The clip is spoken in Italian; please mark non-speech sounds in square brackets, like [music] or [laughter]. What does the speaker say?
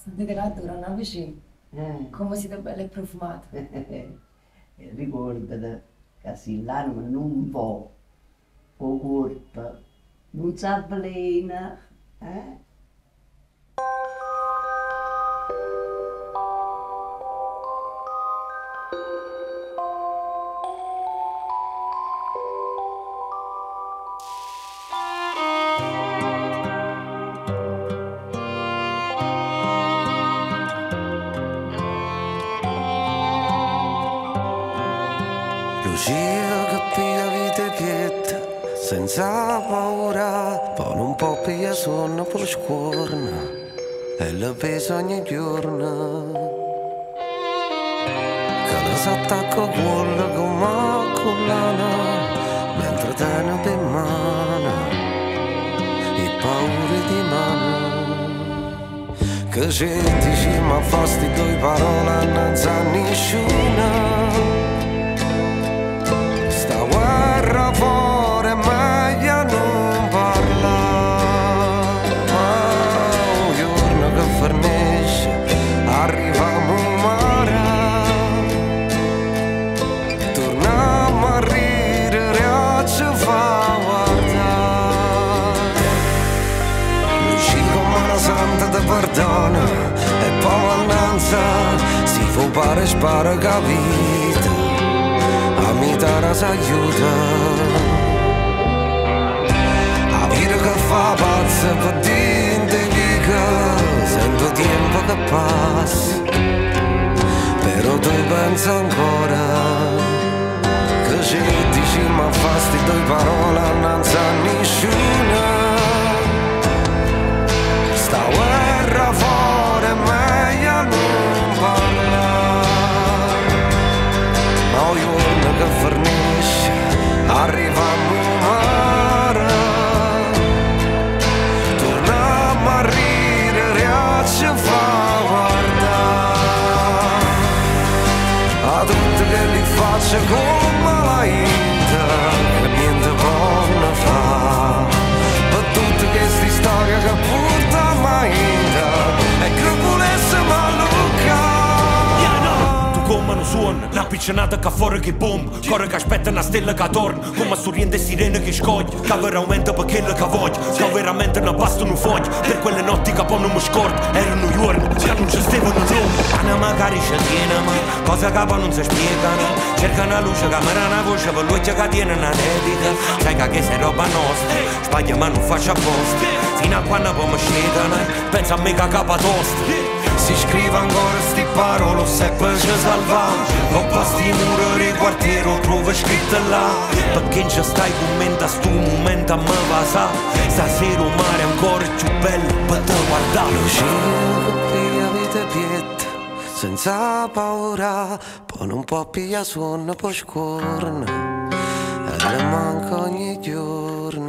Sentite l'altro non vicino, Eh. come siete belle e profumate. [laughs] E ricordate che se l'anima non va, o corpo non si avvelena, eh? Che pia vita pietta, senza paura, poi non può pia sonno per scuorna, e la pesa ogni giorno. Che la s'attacca quella come collana, mentre tiene per mano, i paure di mano. Che se dici ma fasti due parole non sa nessuna. Mannanza si fa pare spara capito a mitad si aiuta. A vita che fa pazza per dimentica sento tempo che passa però tu pensi ancora che se dici ma fasti due parole faccio come la Inter che niente buono fa. Per tutte queste storie che porta mai e che volesse malucca Tu come non suona, una piccionata che fuori che bomba. Corre che aspetta una stella che torna Come sorriente sirene che scoglie. Che veramente per quello che voglio Che veramente non bastano foglie Per quelle notti che poi non mi scordo Erano l'uomo Anna magari ci tiene ma Cosa che poi non si spiegano Cerca una luce che mi dà una voce Per l'occhio che tiene una dedica Sai che questa è roba nostra Sbaglia ma non faccio apposta Fino a quando poi mi scedono Pensa a me che capa tosta Si scrive ancora sti parole se poi ci salva Con questi muri di quartiere trovo scritto là Perché non ci stai commenta sto momento a me va sa Stasera il mare è ancora più bello per te guardare senza paura Poi non può pigliare sonno poi scorna E le manca ogni giorno